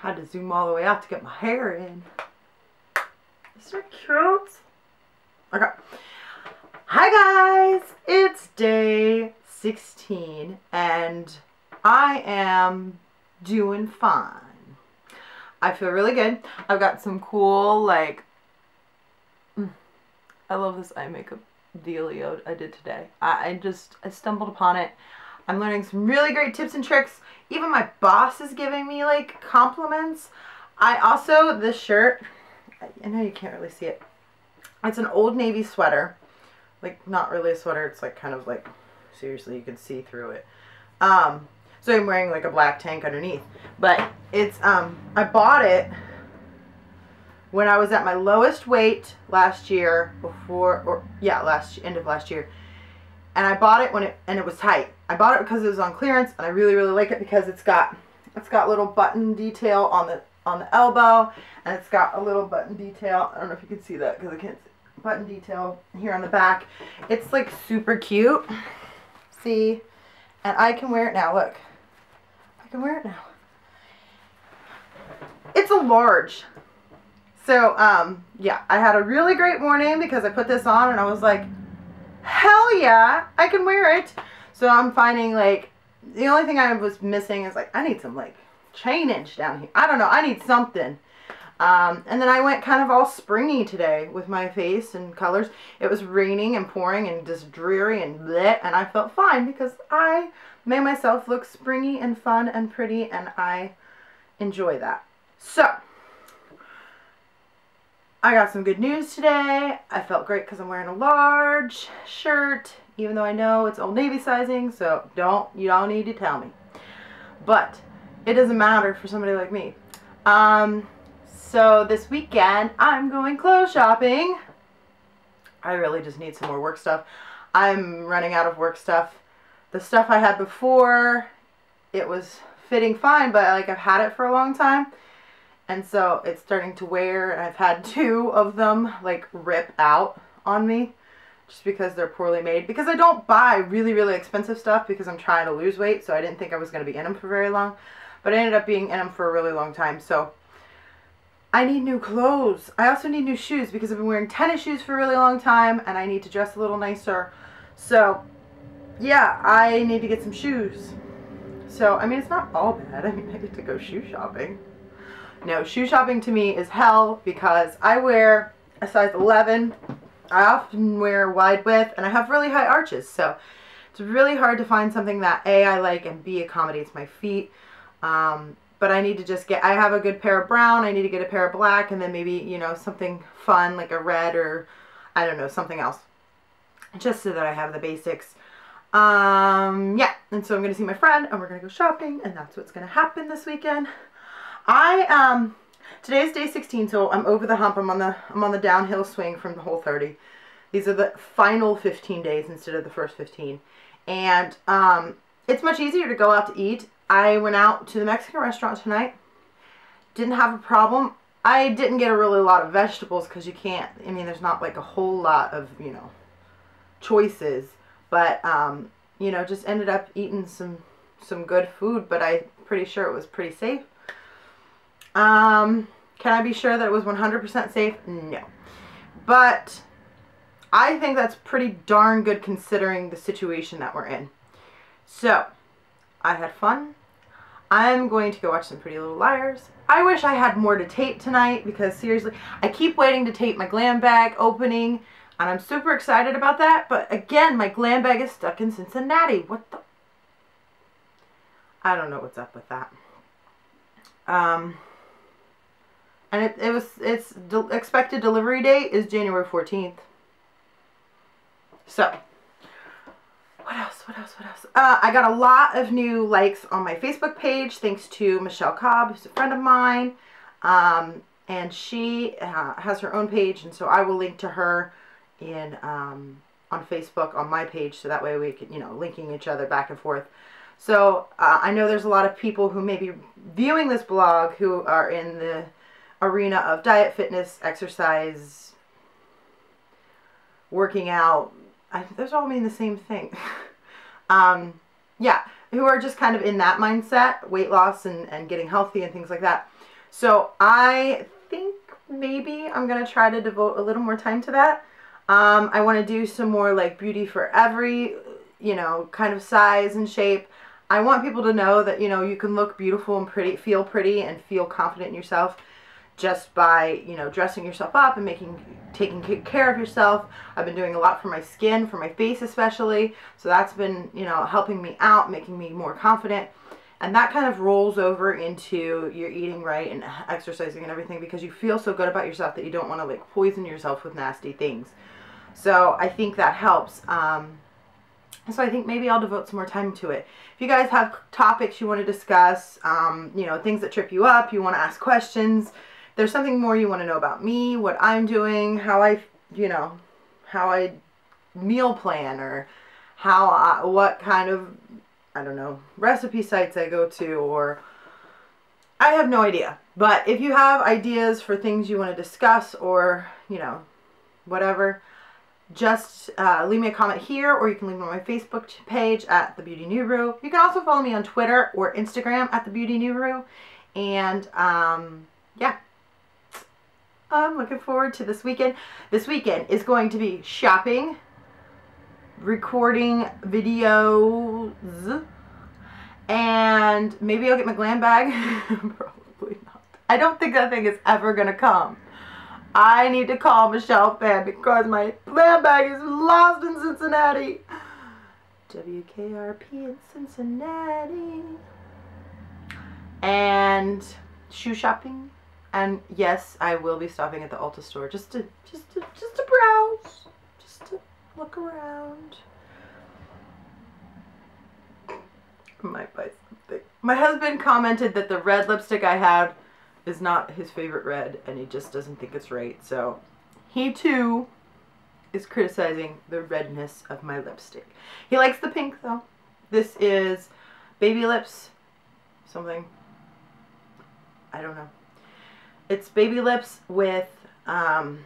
Had to zoom all the way out to get my hair in. Is it cute? Okay. Hi guys, it's day 16 and I am doing fine. I feel really good. I've got some cool like, mm, I love this eye makeup dealio I did today. I, I just, I stumbled upon it. I'm learning some really great tips and tricks. Even my boss is giving me like compliments. I also, this shirt, I know you can't really see it. It's an old navy sweater. Like, not really a sweater. It's like kind of like, seriously, you can see through it. Um, so I'm wearing like a black tank underneath. But it's, um, I bought it when I was at my lowest weight last year before, or yeah, last, end of last year. And I bought it when it, and it was tight. I bought it because it was on clearance and I really, really like it because it's got, it's got little button detail on the, on the elbow and it's got a little button detail. I don't know if you can see that because I can't see. Button detail here on the back. It's like super cute. See? And I can wear it now. Look. I can wear it now. It's a large. So, um, yeah, I had a really great morning because I put this on and I was like, hell yeah, I can wear it. So I'm finding like, the only thing I was missing is like, I need some like chainage down here. I don't know. I need something. Um, and then I went kind of all springy today with my face and colors. It was raining and pouring and just dreary and bleh, and I felt fine because I made myself look springy and fun and pretty, and I enjoy that. So, I got some good news today. I felt great because I'm wearing a large shirt, even though I know it's Old Navy sizing, so don't, you don't need to tell me. But, it doesn't matter for somebody like me. Um, so this weekend, I'm going clothes shopping. I really just need some more work stuff. I'm running out of work stuff. The stuff I had before, it was fitting fine, but like I've had it for a long time. And so it's starting to wear, and I've had two of them like rip out on me just because they're poorly made. Because I don't buy really, really expensive stuff because I'm trying to lose weight, so I didn't think I was going to be in them for very long. But I ended up being in them for a really long time, so I need new clothes. I also need new shoes because I've been wearing tennis shoes for a really long time and I need to dress a little nicer. So, yeah, I need to get some shoes. So, I mean, it's not all bad. I mean, I get to go shoe shopping. No, shoe shopping to me is hell because I wear a size 11. I often wear wide width and I have really high arches. So, it's really hard to find something that A, I like and B, accommodates my feet. Um, but I need to just get, I have a good pair of brown, I need to get a pair of black, and then maybe, you know, something fun like a red or, I don't know, something else. Just so that I have the basics. Um, yeah, and so I'm going to see my friend, and we're going to go shopping, and that's what's going to happen this weekend. I, um, today's day 16, so I'm over the hump, I'm on the, I'm on the downhill swing from the Whole30. These are the final 15 days instead of the first 15. And, um, it's much easier to go out to eat I went out to the Mexican restaurant tonight. Didn't have a problem. I didn't get a really lot of vegetables because you can't, I mean, there's not like a whole lot of, you know, choices. But, um, you know, just ended up eating some, some good food, but I'm pretty sure it was pretty safe. Um, can I be sure that it was 100% safe? No. But I think that's pretty darn good considering the situation that we're in. So, I had fun. I'm going to go watch some Pretty Little Liars. I wish I had more to tape tonight because seriously, I keep waiting to tape my glam bag opening and I'm super excited about that. But again, my glam bag is stuck in Cincinnati. What the? I don't know what's up with that. Um, and it, it was, its de expected delivery date is January 14th. So, what else? What else? What else? Uh, I got a lot of new likes on my Facebook page thanks to Michelle Cobb, who's a friend of mine. Um, and she uh, has her own page, and so I will link to her in um, on Facebook on my page, so that way we can, you know, linking each other back and forth. So uh, I know there's a lot of people who may be viewing this blog who are in the arena of diet, fitness, exercise, working out, I, those all mean the same thing. um, yeah, who are just kind of in that mindset, weight loss and, and getting healthy and things like that. So I think maybe I'm going to try to devote a little more time to that. Um, I want to do some more like beauty for every, you know, kind of size and shape. I want people to know that, you know, you can look beautiful and pretty, feel pretty and feel confident in yourself just by, you know, dressing yourself up and making, taking care of yourself. I've been doing a lot for my skin, for my face especially. So that's been, you know, helping me out, making me more confident. And that kind of rolls over into your eating right and exercising and everything because you feel so good about yourself that you don't want to like poison yourself with nasty things. So I think that helps. Um, so I think maybe I'll devote some more time to it. If you guys have topics you want to discuss, um, you know, things that trip you up, you want to ask questions, there's something more you want to know about me, what I'm doing, how I, you know, how I meal plan or how I, what kind of, I don't know, recipe sites I go to or I have no idea. But if you have ideas for things you want to discuss or, you know, whatever, just uh, leave me a comment here or you can leave it on my Facebook page at The Beauty Newru. You can also follow me on Twitter or Instagram at The Beauty Newru. And um, yeah, I'm looking forward to this weekend. This weekend is going to be shopping, recording videos, and maybe I'll get my glam bag. Probably not. I don't think that thing is ever going to come. I need to call Michelle Phan because my glam bag is lost in Cincinnati. WKRP in Cincinnati. And shoe shopping and yes, I will be stopping at the Ulta store just to just to just to browse, just to look around. I might buy something. My husband commented that the red lipstick I had is not his favorite red and he just doesn't think it's right. So he too is criticizing the redness of my lipstick. He likes the pink though. This is Baby Lips something. I don't know. It's Baby Lips with um,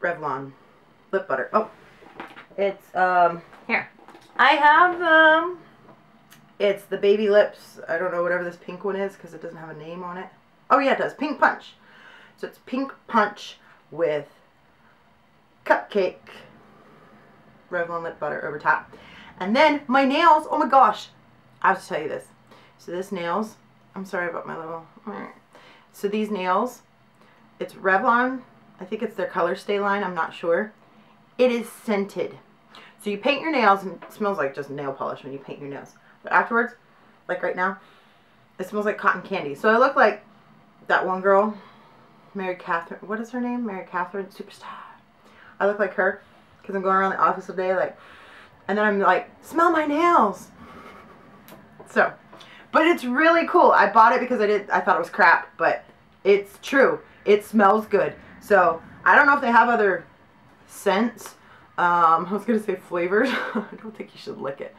Revlon lip butter. Oh, it's, um, here. I have, um, it's the Baby Lips, I don't know, whatever this pink one is because it doesn't have a name on it. Oh, yeah, it does. Pink Punch. So it's Pink Punch with Cupcake Revlon lip butter over top. And then my nails, oh my gosh, I have to tell you this. So this nails, I'm sorry about my little, so these nails, it's Revlon. I think it's their Colorstay line. I'm not sure. It is scented. So you paint your nails and it smells like just nail polish when you paint your nails. But afterwards, like right now, it smells like cotton candy. So I look like that one girl, Mary Catherine. What is her name? Mary Catherine Superstar. I look like her because I'm going around the office all day like, and then I'm like, smell my nails. So, but it's really cool. I bought it because I did. I thought it was crap, but it's true. It smells good. So, I don't know if they have other scents. Um, I was to say flavors. I don't think you should lick it.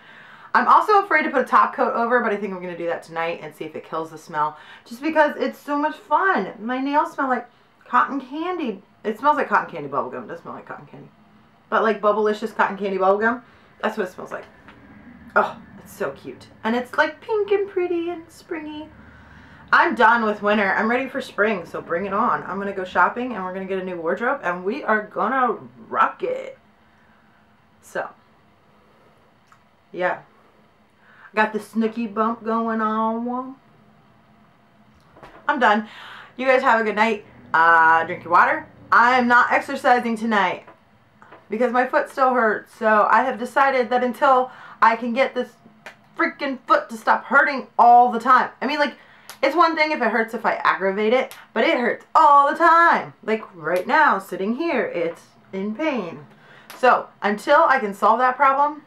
I'm also afraid to put a top coat over, but I think I'm going to do that tonight and see if it kills the smell. Just because it's so much fun. My nails smell like cotton candy. It smells like cotton candy bubblegum. It does smell like cotton candy. But like Bubblicious cotton candy bubblegum, that's what it smells like. Oh, so cute. And it's like pink and pretty and springy. I'm done with winter. I'm ready for spring, so bring it on. I'm going to go shopping and we're going to get a new wardrobe and we are going to rock it. So, yeah. I Got the Snooki bump going on. I'm done. You guys have a good night. Uh, drink your water. I'm not exercising tonight because my foot still hurts. So I have decided that until I can get this freaking foot to stop hurting all the time. I mean, like, it's one thing if it hurts if I aggravate it, but it hurts all the time. Like right now, sitting here, it's in pain. So until I can solve that problem,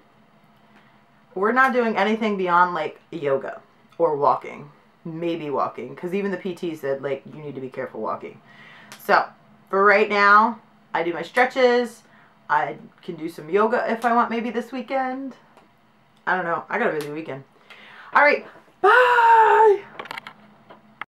we're not doing anything beyond like yoga or walking. Maybe walking, because even the PT said like you need to be careful walking. So for right now, I do my stretches. I can do some yoga if I want maybe this weekend. I don't know. I got a busy weekend. All right. Bye.